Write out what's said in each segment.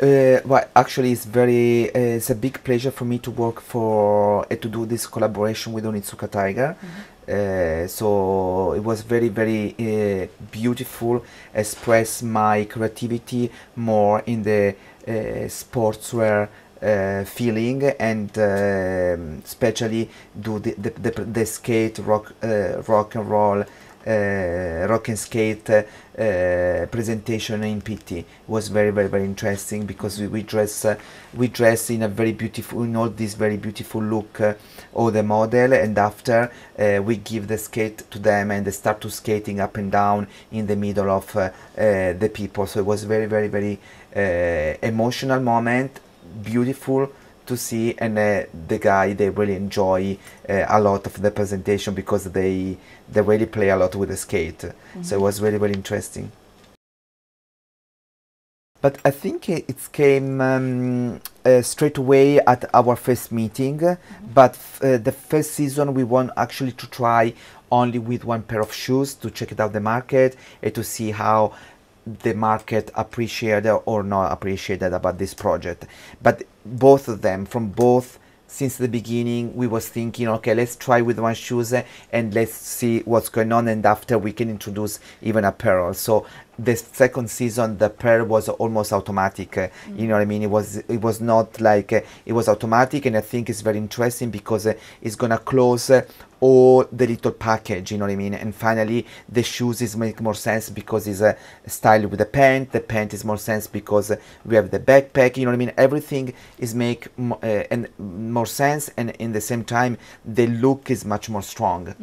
Uh, well, actually, it's very uh, it's a big pleasure for me to work for uh, to do this collaboration with Onitsuka Tiger. Uh, so it was very very uh, beautiful. Express my creativity more in the uh, sportswear uh, feeling and um especially do the, the, the, the skate rock uh, rock and roll uh, rock and skate uh, presentation in Pitti was very very very interesting because we, we dress uh, we dress in a very beautiful in all this very beautiful look uh, of the model. And after we give the skate to them and they start to skating up and down in the middle of the people. So it was very very very emotional moment beautiful to see and uh, the guy they really enjoy uh, a lot of the presentation because they they really play a lot with the skate. So it was really really interesting. But I think it came um, uh, straight away at our first meeting. But f- uh, the first season, we want actually to try only with one pair of shoes to check it out the market and to see how the market appreciated or not appreciated about this project. But both of them, from both since the beginning we was thinking okay let's try with one shoes and let's see what's going on and after we can introduce even apparel so the second season the pair was almost automatic uh, you know what i mean? It was it was not like uh, it was automatic and i think it's very interesting because uh, it's gonna close uh, all the little package you know what i mean? And finally the shoes is make more sense because it's a style with the pant the pant is more sense because uh, we have the backpack you know what i mean? Everything is make uh, and more sense and in the same time the look is much more strong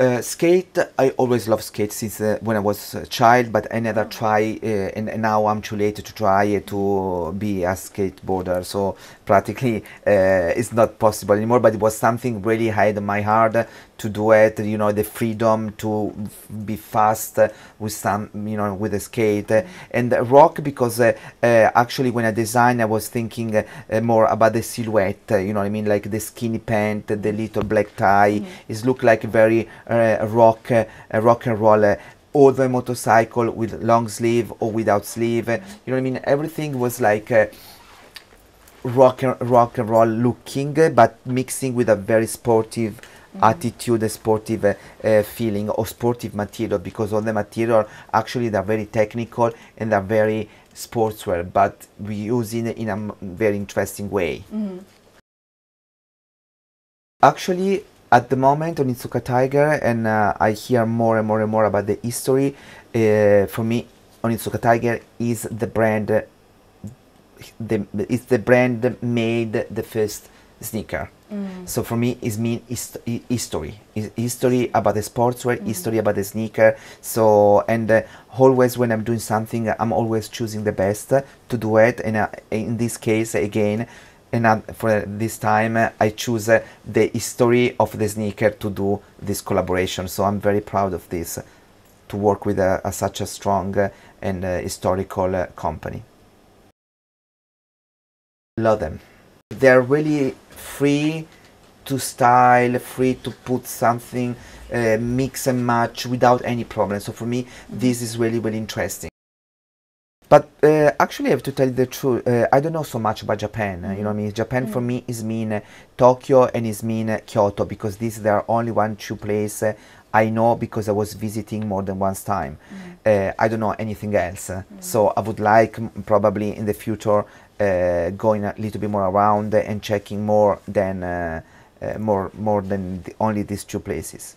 uh, skate, I always love skate since uh, when I was a child, but I never try, uh, and, and now I'm too late to try to be a skateboarder. So practically, uh, it's not possible anymore. But it was something really high in my heart to do it. You know, the freedom to be fast with some, you know, with the skate and rock because uh, uh, actually when I designed, I was thinking uh, more about the silhouette. You know I mean, like the skinny pant, the little black tie. It look like very uh, rock, uh, rock and roll. Or the motorcycle with long sleeve or without sleeve. uh, You know what I mean? Everything was like. Uh, rock and rock and roll looking, but mixing with a very sportive attitude, a sportive uh, uh, feeling, or sportive material. Because all the material actually they're very technical and they're very sportswear, but we use it in a m- very interesting way. Actually, at the moment, Onitsuka Tiger, and uh, I hear more and more and more about the history. Uh, for me, Onitsuka Tiger is the brand. The it's the brand that made the first sneaker. So for me, it's mean hist- history, Is history about the sportswear, history about the sneaker. So and uh, always when I'm doing something, I'm always choosing the best uh, to do it. And uh, in this case, again, and uh, for this time uh, I choose uh, the history of the sneaker to do this collaboration. So I'm very proud of this, uh, to work with a, a such a strong uh, and uh, historical uh, company. Love them. They're really free to style, free to put something, uh, mix and match without any problem. So for me, this is really really interesting. But uh, actually, I have to tell you the truth. Uh, I don't know so much about Japan. uh, You know, what I mean, Japan for me is mean uh, Tokyo and is mean uh, Kyoto because these there are only one two place uh, I know because I was visiting more than once time. Uh, I don't know anything else. uh, So I would like m- probably in the future going a little bit more around and checking more than uh, uh, more more than the, only these two places.